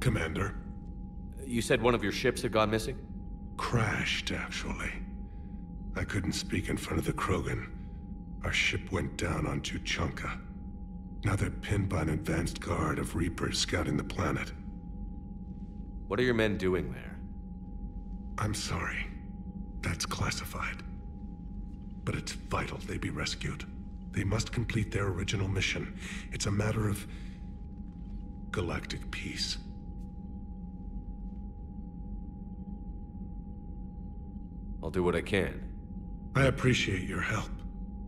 Commander. You said one of your ships had gone missing? Crashed, actually. I couldn't speak in front of the Krogan. Our ship went down on Tuchanka. Now they're pinned by an advanced guard of Reapers scouting the planet. What are your men doing there? I'm sorry. That's classified. But it's vital they be rescued. They must complete their original mission. It's a matter of... galactic peace. I'll do what I can. I appreciate your help.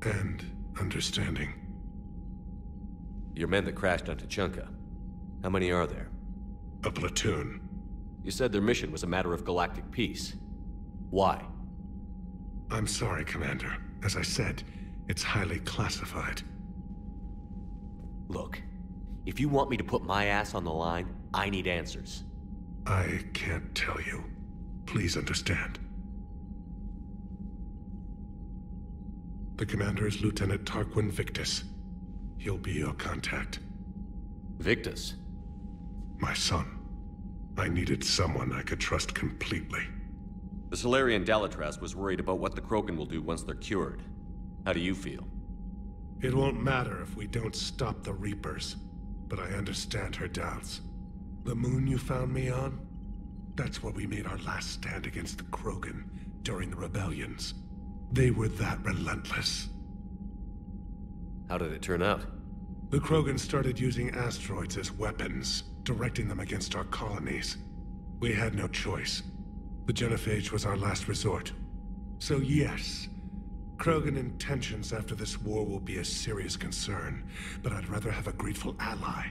And understanding. Your men that crashed on Tuchanka. How many are there? A platoon. You said their mission was a matter of galactic peace. Why? I'm sorry, Commander. As I said, it's highly classified. Look, if you want me to put my ass on the line, I need answers. I can't tell you. Please understand. The commander is Lieutenant Tarquin Victus. He'll be your contact. Victus? My son. I needed someone I could trust completely. The Salarian Dalatrass was worried about what the Krogan will do once they're cured. How do you feel? It won't matter if we don't stop the Reapers, but I understand her doubts. The moon you found me on? That's where we made our last stand against the Krogan during the rebellions. They were that relentless. How did it turn out? The Krogan started using asteroids as weapons, directing them against our colonies. We had no choice. The Genophage was our last resort. So yes, Krogan intentions after this war will be a serious concern, but I'd rather have a grateful ally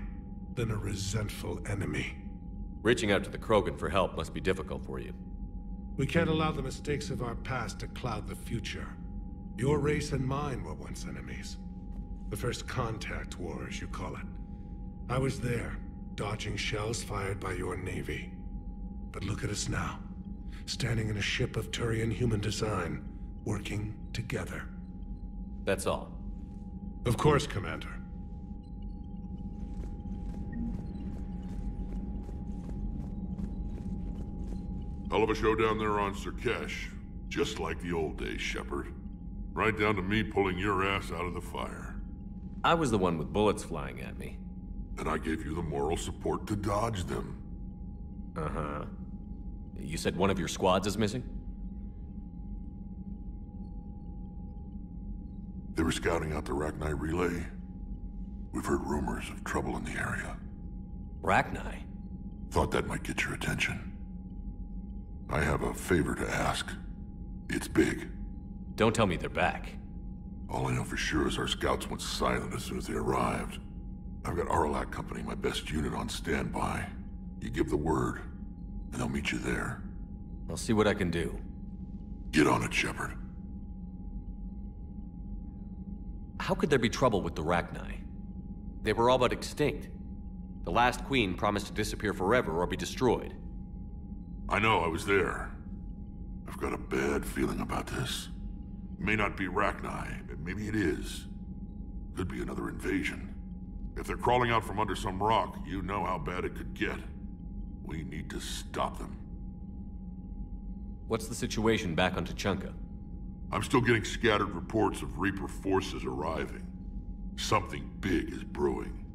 than a resentful enemy. Reaching out to the Krogan for help must be difficult for you. We can't allow the mistakes of our past to cloud the future. Your race and mine were once enemies. The first contact war, as you call it. I was there, dodging shells fired by your navy. But look at us now, standing in a ship of Turian human design, working together. That's all. Of course, Commander. Hell of a show down there on Sur'Kesh. Just like the old days, Shepard. Right down to me pulling your ass out of the fire. I was the one with bullets flying at me. And I gave you the moral support to dodge them. Uh-huh. You said one of your squads is missing? They were scouting out the Rachni relay. We've heard rumors of trouble in the area. Rachni? Thought that might get your attention. I have a favor to ask. It's big. Don't tell me they're back. All I know for sure is our scouts went silent as soon as they arrived. I've got Aralakh Company, my best unit, on standby. You give the word, and they'll meet you there. I'll see what I can do. Get on it, Shepard. How could there be trouble with the Rachni? They were all but extinct. The last queen promised to disappear forever or be destroyed. I know, I was there. I've got a bad feeling about this. It may not be Rachni, but maybe it is. Could be another invasion. If they're crawling out from under some rock, you know how bad it could get. We need to stop them. What's the situation back on Tuchanka? I'm still getting scattered reports of Reaper forces arriving. Something big is brewing.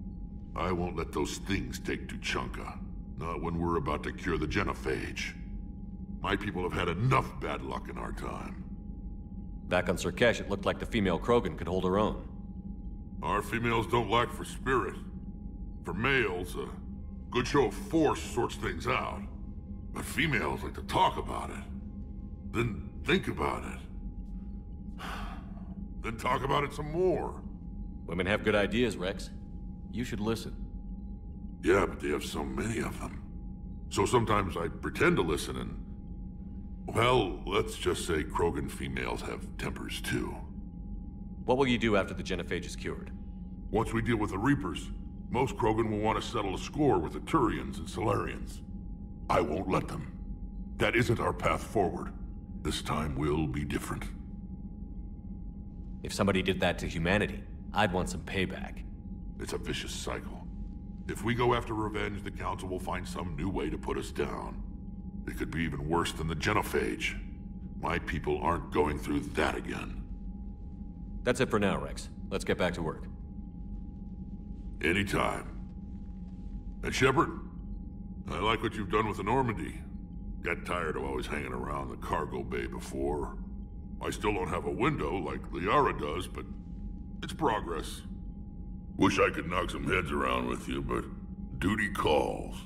I won't let those things take Tuchanka. Not when we're about to cure the genophage. My people have had enough bad luck in our time. Back on Sur'Kesh, it looked like the female Krogan could hold her own. Our females don't lack for spirit. For males, a good show of force sorts things out. But females like to talk about it. Then think about it. Then talk about it some more. Women have good ideas, Wrex. You should listen. Yeah, but they have so many of them. So sometimes I pretend to listen and... Well, let's just say Krogan females have tempers too. What will you do after the genophage is cured? Once we deal with the Reapers, most Krogan will want to settle a score with the Turians and Salarians. I won't let them. That isn't our path forward. This time will be different. If somebody did that to humanity, I'd want some payback. It's a vicious cycle. If we go after revenge, the Council will find some new way to put us down. It could be even worse than the Genophage. My people aren't going through that again. That's it for now, Wrex. Let's get back to work. Anytime. And Shepard, I like what you've done with the Normandy. Got tired of always hanging around the cargo bay before. I still don't have a window like Liara does, but it's progress. Wish I could knock some heads around with you, but duty calls.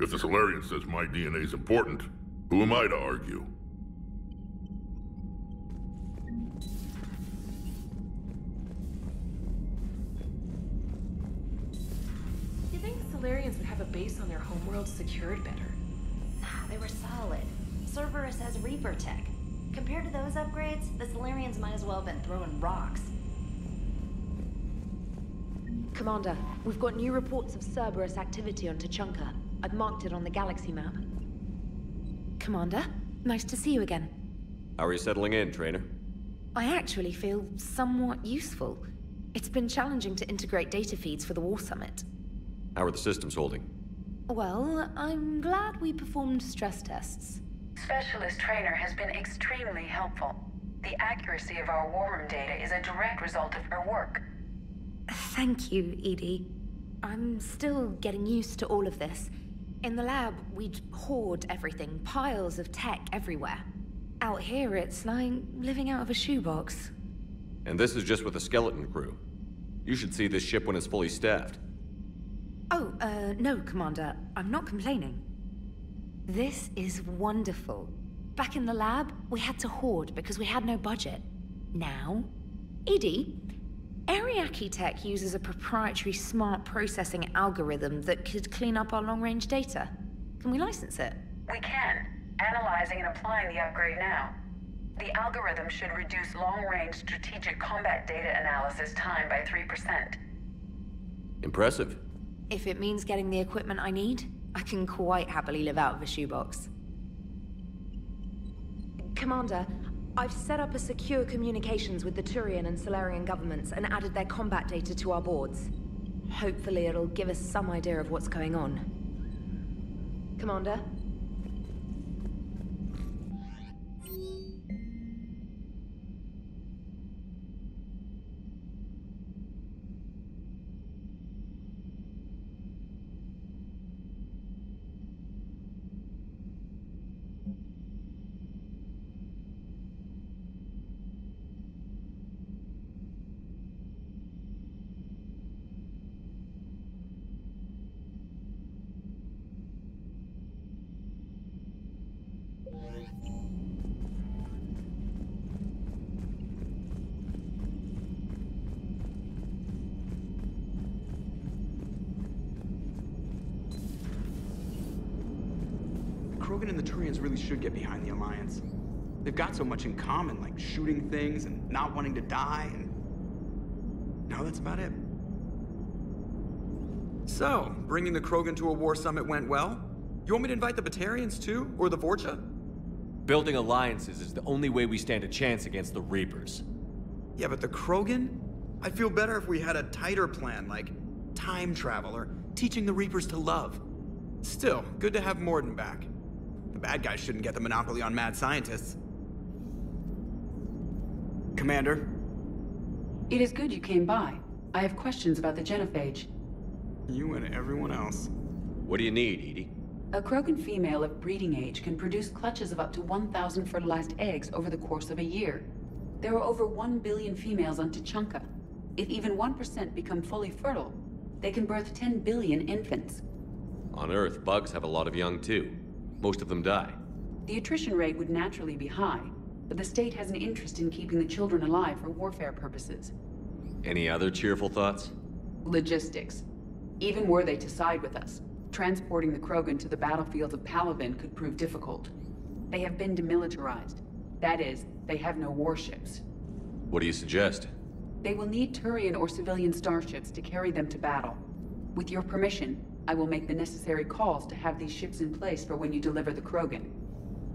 If the Salarian says my DNA's important, who am I to argue? You think the Salarians would have a base on their homeworld secured better? Nah, they were solid. Cerberus has Reaper tech. Compared to those upgrades, the Salarians might as well have been throwing rocks. Commander, we've got new reports of Cerberus activity on Tuchanka. I've marked it on the galaxy map. Commander, nice to see you again. How are you settling in, Traynor? I actually feel somewhat useful. It's been challenging to integrate data feeds for the War Summit. How are the systems holding? Well, I'm glad we performed stress tests. Specialist Traynor has been extremely helpful. The accuracy of our war room data is a direct result of her work. Thank you, EDI. I'm still getting used to all of this. In the lab, we'd hoard everything, piles of tech everywhere. Out here, it's like living out of a shoebox. And this is just with a skeleton crew. You should see this ship when it's fully staffed. Oh, uh, no, Commander. I'm not complaining. This is wonderful. Back in the lab, we had to hoard because we had no budget. Now, EDI, Ariake Tech uses a proprietary smart processing algorithm that could clean up our long-range data. Can we license it? We can. Analyzing and applying the upgrade now. The algorithm should reduce long-range strategic combat data analysis time by 3%. Impressive. If it means getting the equipment I need, I can quite happily live out of a shoebox. Commander, I've set up a secure communications with the Turian and Salarian governments and added their combat data to our boards. Hopefully it'll give us some idea of what's going on. Commander? Krogan and the Turians really should get behind the Alliance. They've got so much in common, like shooting things and not wanting to die, and... No, that's about it. So, bringing the Krogan to a war summit went well? You want me to invite the Batarians too? Or the Vorcha? Building alliances is the only way we stand a chance against the Reapers. Yeah, but the Krogan? I'd feel better if we had a tighter plan, like time travel or teaching the Reapers to love. Still, good to have Mordin back. The bad guys shouldn't get the monopoly on mad scientists. Commander, It is good you came by. I have questions about the genophage. you and everyone else. What do you need, EDI? A Krogan female of breeding age can produce clutches of up to 1,000 fertilized eggs over the course of a year. There are over 1 billion females on Tuchanka. If even 1% become fully fertile, they can birth 10 billion infants. On Earth, bugs have a lot of young too. Most of them die. The attrition rate would naturally be high, but the state has an interest in keeping the children alive for warfare purposes. Any other cheerful thoughts? Logistics. Even were they to side with us, transporting the Krogan to the battlefields of Palaven could prove difficult. They have been demilitarized. That is, they have no warships. What do you suggest? They will need Turian or civilian starships to carry them to battle. With your permission, I will make the necessary calls to have these ships in place for when you deliver the Krogan.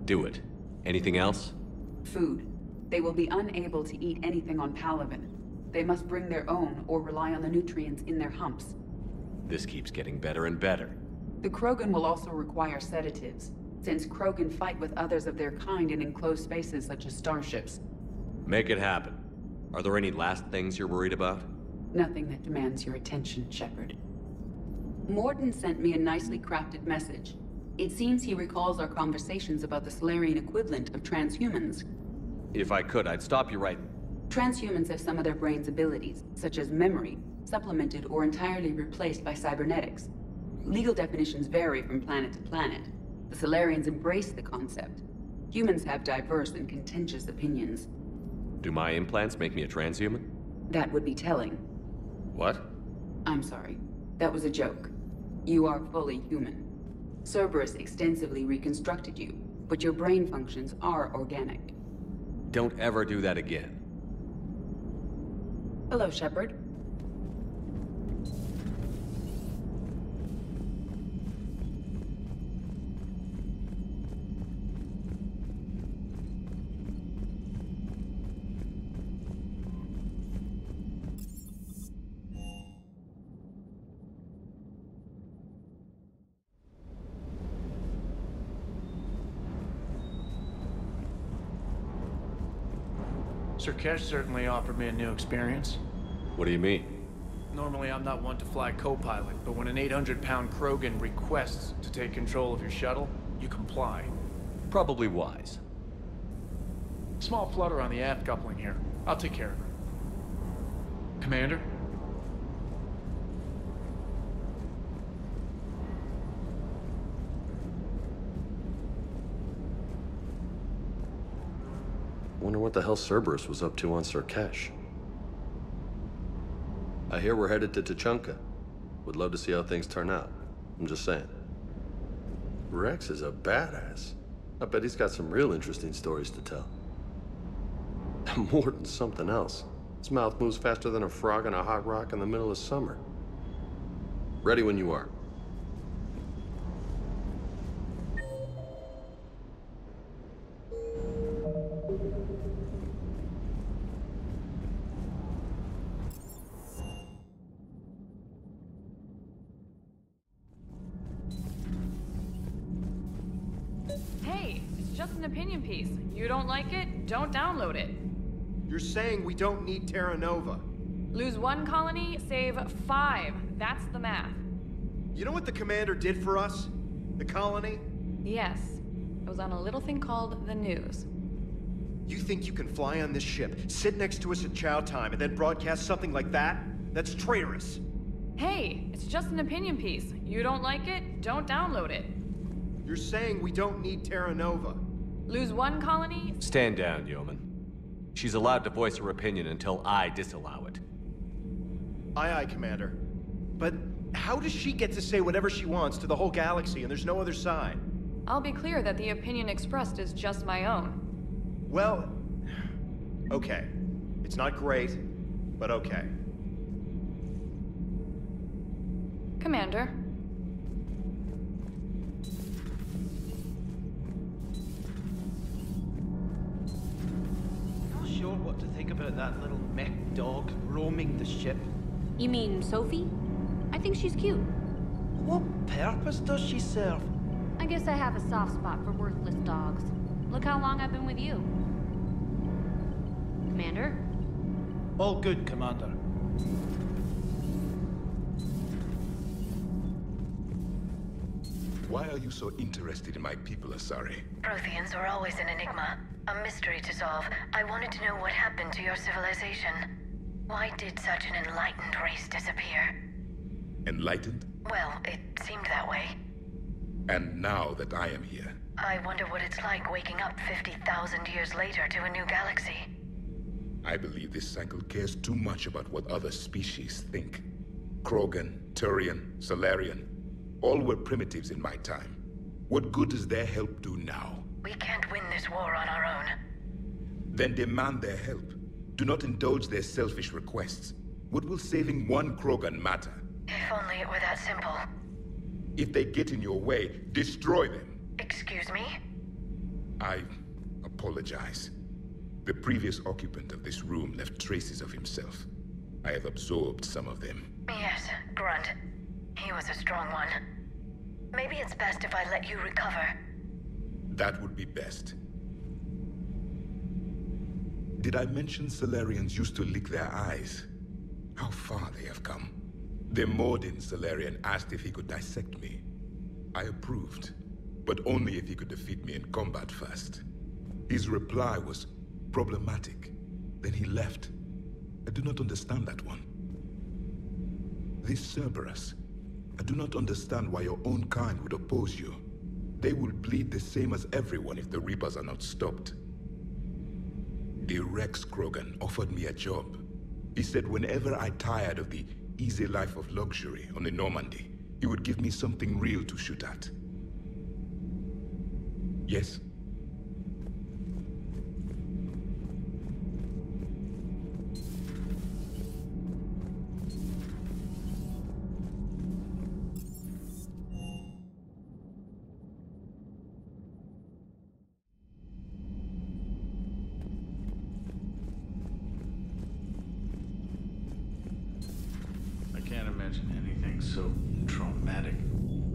Do it. Anything else? Food. They will be unable to eat anything on Palaven. They must bring their own or rely on the nutrients in their humps. This keeps getting better and better. The Krogan will also require sedatives, since Krogan fight with others of their kind in enclosed spaces such as starships. Make it happen. Are there any last things you're worried about? Nothing that demands your attention, Shepard. Mordin sent me a nicely crafted message. It seems he recalls our conversations about the Salarian equivalent of transhumans. If I could, I'd stop you right... Transhumans have some of their brain's abilities, such as memory, supplemented or entirely replaced by cybernetics. Legal definitions vary from planet to planet. The Salarians embrace the concept. Humans have diverse and contentious opinions. Do my implants make me a transhuman? That would be telling. What? I'm sorry. That was a joke. You are fully human. Cerberus extensively reconstructed you, but your brain functions are organic. Don't ever do that again. Hello, Shepard. Sur'Kesh certainly offered me a new experience. What do you mean? Normally, I'm not one to fly co-pilot, but when an 800-pound Krogan requests to take control of your shuttle, you comply. Probably wise. Small flutter on the aft coupling here. I'll take care of it. Commander? Wonder what the hell Cerberus was up to on Sur'Kesh. I hear we're headed to Tuchanka. Would love to see how things turn out. I'm just saying. Wrex is a badass. I bet he's got some real interesting stories to tell. More than something else. His mouth moves faster than a frog on a hot rock in the middle of summer. Ready when you are. Don't download it. You're saying we don't need Terra Nova. Lose one colony, save five. That's the math. You know what the commander did for us? The colony? Yes. It was on a little thing called the news. You think you can fly on this ship, sit next to us at chow time, and then broadcast something like that? That's traitorous. Hey, it's just an opinion piece. You don't like it? Don't download it. You're saying we don't need Terra Nova. Lose one colony? Stand down, Yeoman. She's allowed to voice her opinion until I disallow it. Aye, aye, Commander. But how does she get to say whatever she wants to the whole galaxy and there's no other side? I'll be clear that the opinion expressed is just my own. Well, okay. It's not great, but okay. Commander. About that little mech dog roaming the ship. You mean Sophie? I think she's cute. What purpose does she serve? I guess I have a soft spot for worthless dogs. Look how long I've been with you. Commander? All good, Commander. Why are you so interested in my people, Asari? Protheans were always an enigma, a mystery to solve. I wanted to know what happened to your civilization. Why did such an enlightened race disappear? Enlightened? Well, it seemed that way. And now that I am here, I wonder what it's like waking up 50,000 years later to a new galaxy. I believe this cycle cares too much about what other species think. Krogan, Turian, Salarian, all were primitives in my time. What good does their help do now? We can't win this war on our own. Then demand their help. Do not indulge their selfish requests. What will saving one Krogan matter? If only it were that simple. If they get in your way, destroy them. Excuse me? I apologize. The previous occupant of this room left traces of himself. I have absorbed some of them. Yes, Grunt. he was a strong one. Maybe it's best if I let you recover. That would be best. Did I mention Salarians used to lick their eyes? How far they have come. The Mordin Salarian asked if he could dissect me. I approved, but only if he could defeat me in combat first. His reply was problematic. Then he left. I do not understand that one. This Cerberus, I do not understand why your own kind would oppose you. They will bleed the same as everyone if the Reapers are not stopped. The Wrex Krogan offered me a job. He said whenever I tired of the easy life of luxury on the Normandy, he would give me something real to shoot at. Yes? Imagine anything so traumatic.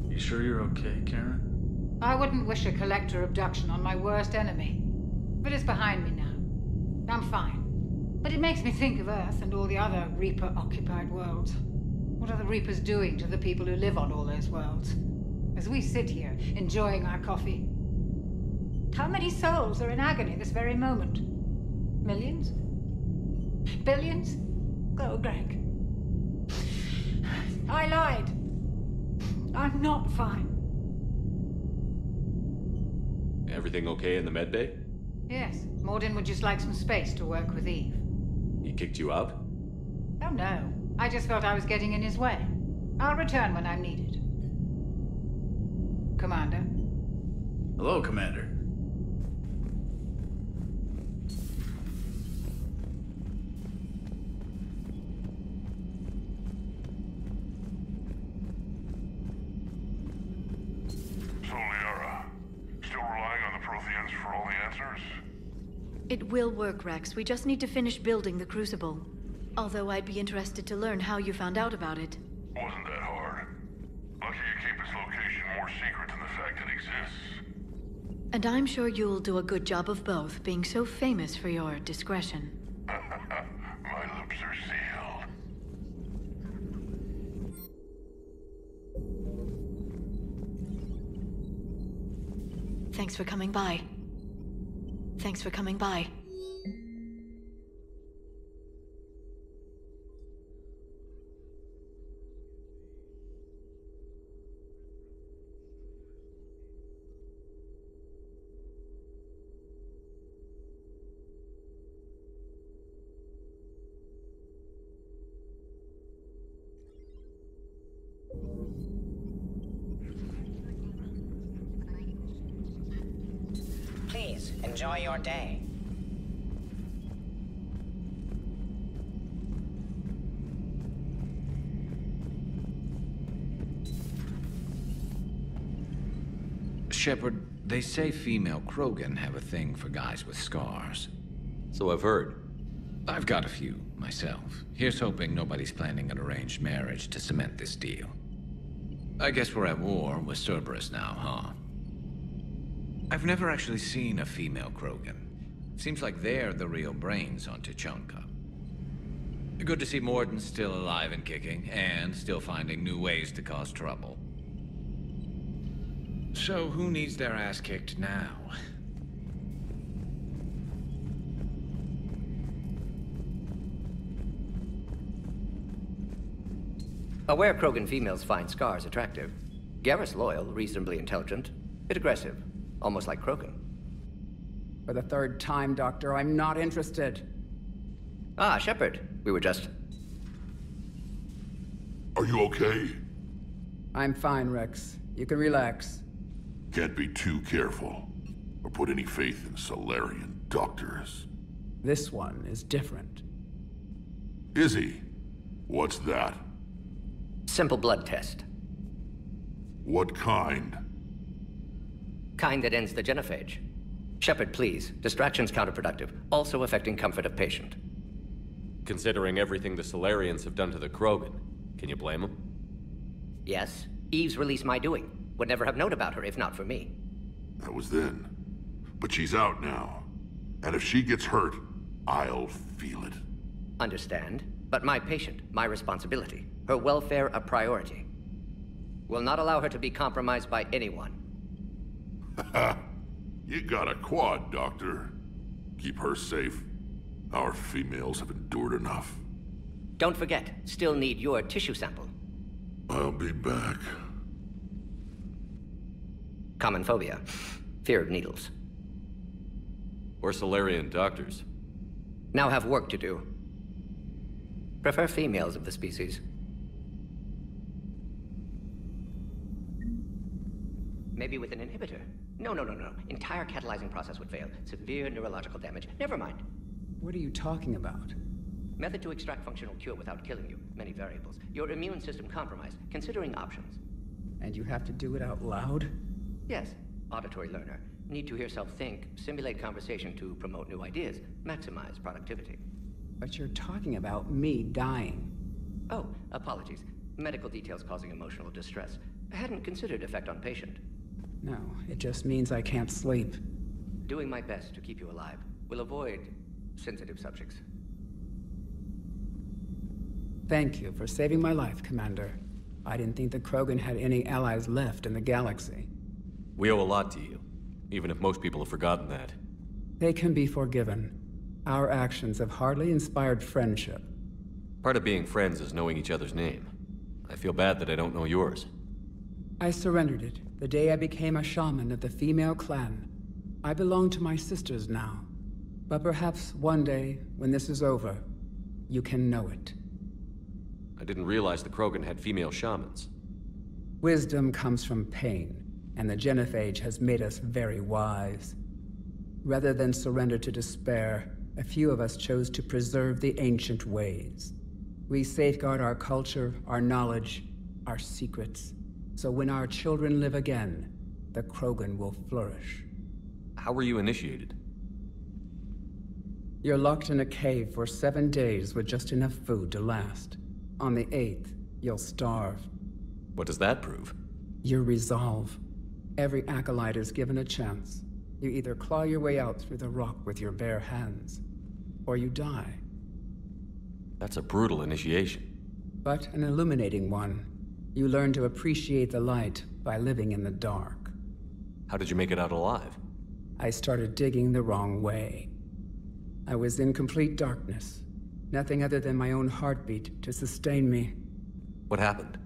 You sure you're okay, Karen? I wouldn't wish a collector abduction on my worst enemy. But it's behind me now. I'm fine. But it makes me think of Earth and all the other Reaper-occupied worlds. What are the Reapers doing to the people who live on all those worlds? As we sit here, enjoying our coffee. How many souls are in agony this very moment? Millions? Billions? Go, Greg. I lied. I'm not fine. Everything okay in the medbay? Yes, Mordin would just like some space to work with Eve. He kicked you out? Oh no, I just felt I was getting in his way. I'll return when I'm needed. Commander? Hello, Commander. It will work, Wrex. We just need to finish building the Crucible. Although I'd be interested to learn how you found out about it. Wasn't that hard. Lucky you keep its location more secret than the fact it exists. And I'm sure you'll do a good job of both, being so famous for your discretion. My lips are sealed. Thanks for coming by. Thanks for coming by. Enjoy your day. Shepard, they say female Krogan have a thing for guys with scars. So I've heard. I've got a few, myself. Here's hoping nobody's planning an arranged marriage to cement this deal. I guess we're at war with Cerberus now, huh? I've never actually seen a female Krogan. Seems like they're the real brains on Tuchanka. Good to see Mordin still alive and kicking, and still finding new ways to cause trouble. So who needs their ass kicked now? Aware Krogan females find scars attractive. Garrus loyal, reasonably intelligent, bit aggressive, almost like Krogan. For the third time, Doctor, I'm not interested. Ah, Shepard. We were just... Are you okay? I'm fine, Wrex. You can relax. Can't be too careful. Or put any faith in Salarian doctors. This one is different. Is he? What's that? Simple blood test. What kind? Kind that ends the genophage. Shepard, please. Distraction's counterproductive, also affecting comfort of patient. Considering everything the Salarians have done to the Krogan, can you blame them? Yes, Eve's release my doing. Would never have known about her if not for me. That was then. But she's out now. And if she gets hurt, I'll feel it. Understand. But my patient, my responsibility. Her welfare a priority. Will not allow her to be compromised by anyone. you got a quad, Doctor. Keep her safe. Our females have endured enough. Don't forget, still need your tissue sample. I'll be back. Common phobia. Fear of needles. Or Salarian doctors. Now have work to do. Prefer females of the species. Maybe with an inhibitor. No, no, no, no. Entire catalyzing process would fail. Severe neurological damage. Never mind. What are you talking about? Method to extract functional cure without killing you. Many variables. Your immune system compromised. Considering options. And you have to do it out loud? Yes. Auditory learner. Need to hear self think, simulate conversation to promote new ideas, maximize productivity. But you're talking about me dying. Oh, apologies. Medical details causing emotional distress. Hadn't considered effect on patient. No, it just means I can't sleep. Doing my best to keep you alive. We'll avoid sensitive subjects. Thank you for saving my life, Commander. I didn't think the Krogan had any allies left in the galaxy. We owe a lot to you, even if most people have forgotten that. They can be forgiven. Our actions have hardly inspired friendship. Part of being friends is knowing each other's name. I feel bad that I don't know yours. I surrendered it the day I became a shaman of the female clan. I belong to my sisters now. But perhaps one day, when this is over, you can know it. I didn't realize the Krogan had female shamans. Wisdom comes from pain, and the genophage has made us very wise. Rather than surrender to despair, a few of us chose to preserve the ancient ways. We safeguard our culture, our knowledge, our secrets. So when our children live again, the Krogan will flourish. How were you initiated? You're locked in a cave for seven days with just enough food to last. On the eighth, you'll starve. What does that prove? Your resolve. Every acolyte is given a chance. You either claw your way out through the rock with your bare hands, or you die. That's a brutal initiation. But an illuminating one. You learn to appreciate the light by living in the dark. How did you make it out alive? I started digging the wrong way. I was in complete darkness. Nothing other than my own heartbeat to sustain me. What happened?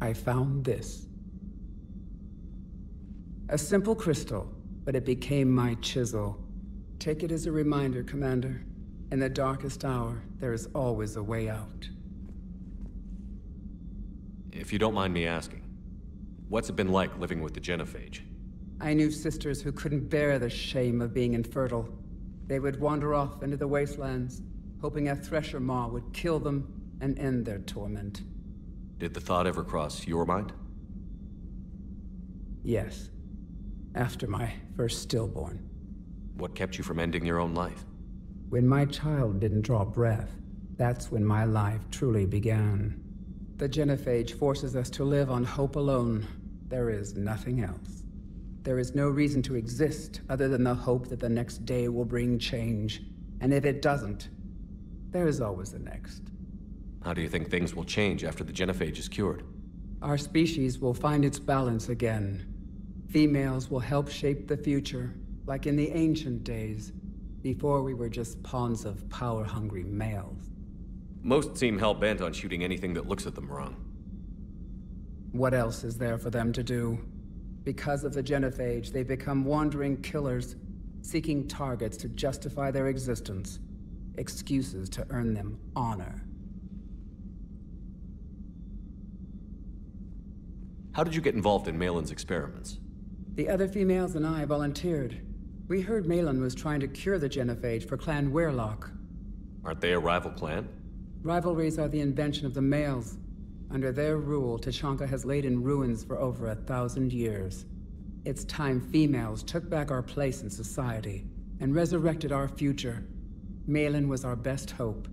I found this. A simple crystal, but it became my chisel. Take it as a reminder, Commander. In the darkest hour, there is always a way out. If you don't mind me asking, what's it been like living with the genophage? I knew sisters who couldn't bear the shame of being infertile. They would wander off into the wastelands, hoping a thresher maw would kill them and end their torment. Did the thought ever cross your mind? Yes. After my first stillborn. What kept you from ending your own life? When my child didn't draw breath, that's when my life truly began. The genophage forces us to live on hope alone. There is nothing else. There is no reason to exist other than the hope that the next day will bring change. And if it doesn't, there is always the next. How do you think things will change after the genophage is cured? Our species will find its balance again. Females will help shape the future, like in the ancient days, before we were just pawns of power-hungry males. Most seem hell-bent on shooting anything that looks at them wrong. What else is there for them to do? Because of the genophage, they become wandering killers, seeking targets to justify their existence, excuses to earn them honor. How did you get involved in Maelon's experiments? The other females and I volunteered. We heard Maelon was trying to cure the genophage for Clan Weyrloc. Aren't they a rival clan? Rivalries are the invention of the males. Under their rule, Tuchanka has laid in ruins for over a thousand years. It's time females took back our place in society and resurrected our future. Maelon was our best hope.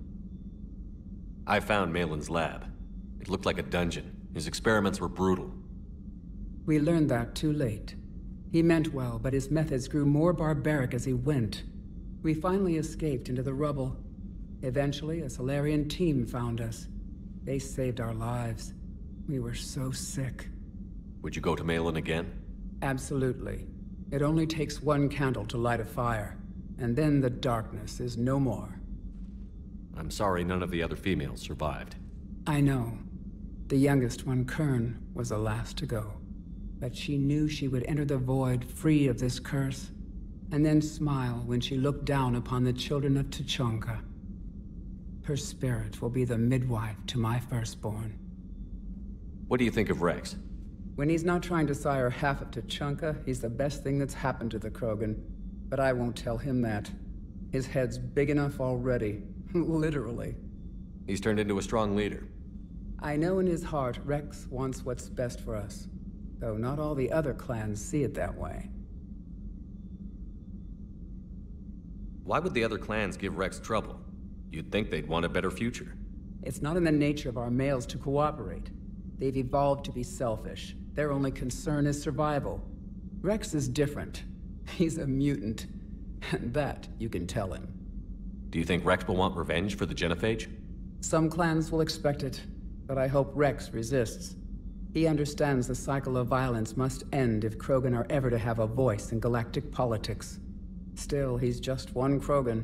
I found Maelon's lab. It looked like a dungeon. His experiments were brutal. We learned that too late. He meant well, but his methods grew more barbaric as he went. We finally escaped into the rubble. Eventually, a Salarian team found us. They saved our lives. We were so sick. Would you go to Maelon again? Absolutely. It only takes one candle to light a fire, and then the darkness is no more. I'm sorry none of the other females survived. I know. The youngest one, Kern, was the last to go. But she knew she would enter the void free of this curse, and then smile when she looked down upon the children of Tuchanka. Her spirit will be the midwife to my firstborn. What do you think of Wrex? When he's not trying to sire half of Tuchanka, he's the best thing that's happened to the Krogan. But I won't tell him that. His head's big enough already. Literally. He's turned into a strong leader. I know in his heart Wrex wants what's best for us. Though not all the other clans see it that way. Why would the other clans give Wrex trouble? You'd think they'd want a better future. It's not in the nature of our males to cooperate. They've evolved to be selfish. Their only concern is survival. Wrex is different. He's a mutant. And that you can tell him. Do you think Wrex will want revenge for the Genophage? Some clans will expect it, but I hope Wrex resists. He understands the cycle of violence must end if Krogan are ever to have a voice in galactic politics. Still, he's just one Krogan.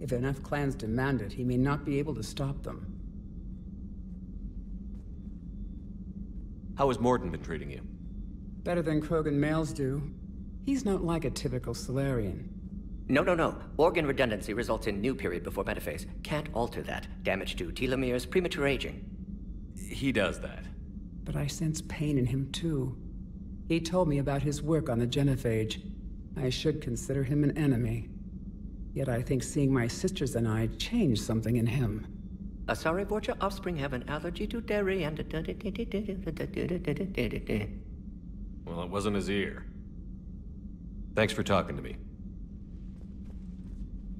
If enough clans demand it, he may not be able to stop them. How has Mordin been treating you? Better than Krogan males do. He's not like a typical Salarian. No, no, no. Organ redundancy results in new period before metaphase. Can't alter that. Damage to telomeres, premature aging. He does that. But I sense pain in him too. He told me about his work on the genophage. I should consider him an enemy. Yet I think seeing my sisters and I changed something in him. Asari Vorcha offspring have an allergy to dairy and... Well, it wasn't his ear. Thanks for talking to me.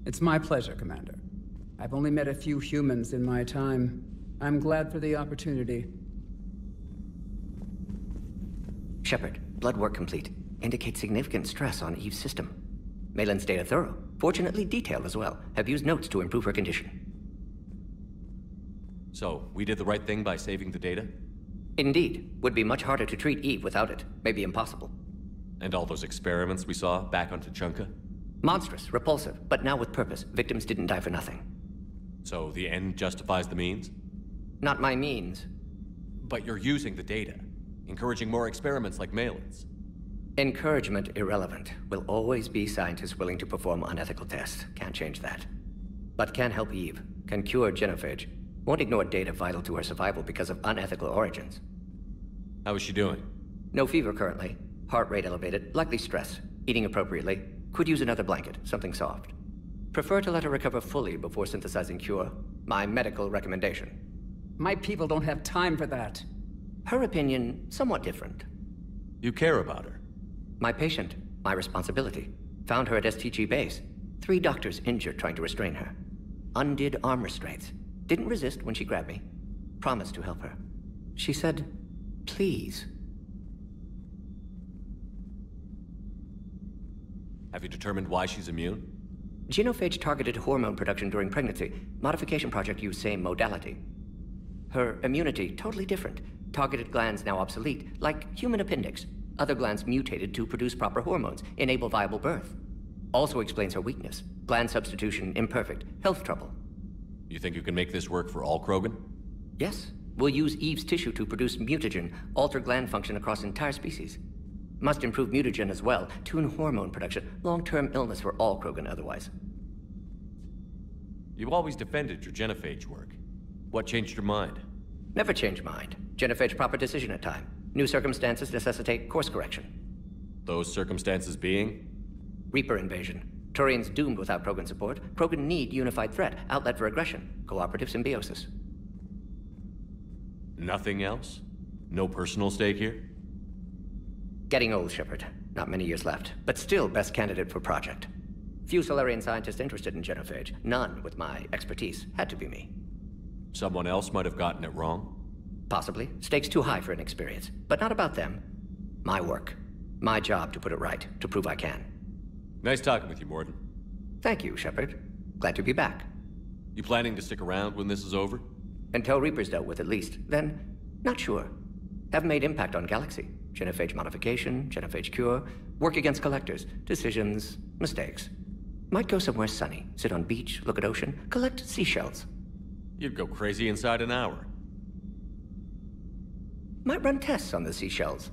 It's my pleasure, Commander. I've only met a few humans in my time. I'm glad for the opportunity. Shepard, blood work complete. Indicates significant stress on Eve's system. Maelon's data thorough. Fortunately detailed as well. Have used notes to improve her condition. So, we did the right thing by saving the data? Indeed. Would be much harder to treat Eve without it. Maybe impossible. And all those experiments we saw back on Tuchanka? Monstrous, repulsive, but now with purpose. Victims didn't die for nothing. So the end justifies the means? Not my means. But you're using the data, encouraging more experiments like Maelon's. Encouragement irrelevant. Will always be scientists willing to perform unethical tests. Can't change that. But can help Eve. Can cure genophage. Won't ignore data vital to her survival because of unethical origins. How is she doing? No fever currently. Heart rate elevated, likely stress. Eating appropriately. Could use another blanket, something soft. Prefer to let her recover fully before synthesizing cure. My medical recommendation. My people don't have time for that. Her opinion, somewhat different. You care about her? My patient, my responsibility. Found her at STG base. Three doctors injured trying to restrain her. Undid arm restraints. Didn't resist when she grabbed me. Promised to help her. She said, please. Have you determined why she's immune? Genophage targeted hormone production during pregnancy. Modification project used same modality. Her immunity, totally different. Targeted glands now obsolete, like human appendix. Other glands mutated to produce proper hormones, enable viable birth. Also explains her weakness. Gland substitution imperfect. Health trouble. You think you can make this work for all Krogan? Yes. We'll use Eve's tissue to produce mutagen, alter gland function across entire species. Must improve mutagen as well, tune hormone production. Long-term illness for all Krogan otherwise. You've always defended your genophage work. What changed your mind? Never change mind. Genophage proper decision at time. New circumstances necessitate course correction. Those circumstances being? Reaper invasion. Turians doomed without Krogan support. Krogan need unified threat, outlet for aggression, cooperative symbiosis. Nothing else? No personal stake here? Getting old, Shepard. Not many years left, but still best candidate for project. Few Salarian scientists interested in genophage. None with my expertise. Had to be me. Someone else might have gotten it wrong? Possibly. Stakes too high for inexperience. But not about them. My work. My job to put it right, to prove I can. Nice talking with you, Mordin. Thank you, Shepard. Glad to be back. You planning to stick around when this is over? Until Reaper's dealt with, at least. Then, not sure. Haven't made impact on Galaxy. Genophage modification, genophage cure, work against collectors, decisions, mistakes. Might go somewhere sunny, sit on beach, look at ocean, collect seashells. You'd go crazy inside an hour. Might run tests on the seashells.